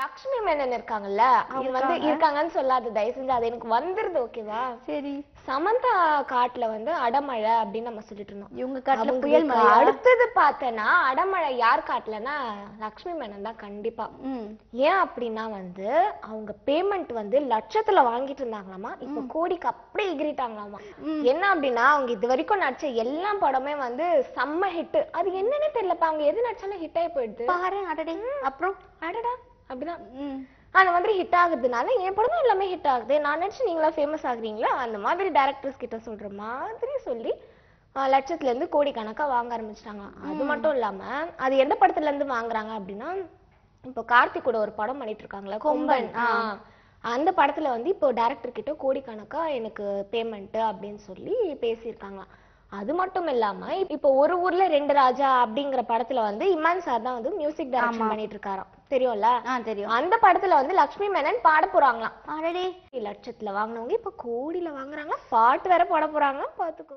லக்ஷ்மி மேனன் இருக்காங்கல்ல அவங்க வந்து இருக்காங்க. இருக்காங்கன்னு சொல்லாத தயவு செஞ்சு அது எனக்கு வந்துருது ஓகேவா? சரி. சமந்தா காட்டுல வந்து அடமழை அப்படின்னு நம்ம சொல்லிட்டு இருந்தோம். இவங்க காட்டுல புயல் மழையா? அடுத்தது பார்த்தேன்னா அடமழை யார் காட்டலன்னா லக்ஷ்மி மேனன் தான் கண்டிப்பா. ஏன் அப்படின்னா வந்து அவங்க பேமெண்ட் வந்து லட்சத்துல வாங்கிட்டு இருந்தாங்களாமா? இப்ப கோடிக்கு அப்படியே எகிரிட்டாங்களாமா? என்ன அப்படின்னா அவங்க இது வரைக்கும் நடிச்ச எல்லா படமே வந்து செம்ம ஹிட் அது என்னன்னு தெரியலப்பா அவங்க எது நடிச்சாலும் ஹிட் ஆகி போயிடுது. பாரு அடடே. அப்புறம்? அடடா. அப்படிதான். அந்த மாதிரி ஹிட் ஆகுறதுனால என் படம் தான் எல்லாமே ஹிட் ஆகுது. நான் நினைச்சு நீங்களா ஃபேமஸ் ஆகுறீங்களா? அந்த மாதிரி டேரக்டர்ஸ் கிட்ட சொல்ற மாதிரி சொல்லி ஆஹ், லட்சத்துல இருந்து கோடிக்கணக்கா வாங்க ஆரம்பிச்சிட்டாங்க. அது மட்டும் இல்லாம அது எந்த படத்துல இருந்து வாங்குறாங்க அப்படின்னா இப்போ கார்த்திக் கூட ஒரு படம் பண்ணிட்டு இருக்காங்களா கொம்பன். அந்த படத்துல வந்து இப்போ டைரக்டர் கிட்ட கோடிக்கணக்கா எனக்கு பேமெண்ட் அப்படின்னு சொல்லி பேசியிருக்காங்க அது மட்டும் இல்லாம இப்போ ஒரு ஊர்ல ரெண்டு ராஜா அப்படிங்கிற படத்துல வந்து இமான் சார் தான் வந்து மியூசிக் டைரக்ஷன் பண்ணிட்டு இருக்காராம் தெரியும்ல? தெரியும். அந்த படத்துல வந்து லக்ஷ்மி மேனன் பாட போறாங்களாம். அடடே. லட்சத்துல வாங்குனவங்க இப்ப கோடியில வாங்குறாங்க. பாட்டு வேற பாட போறாங்க பாத்துக்கோ.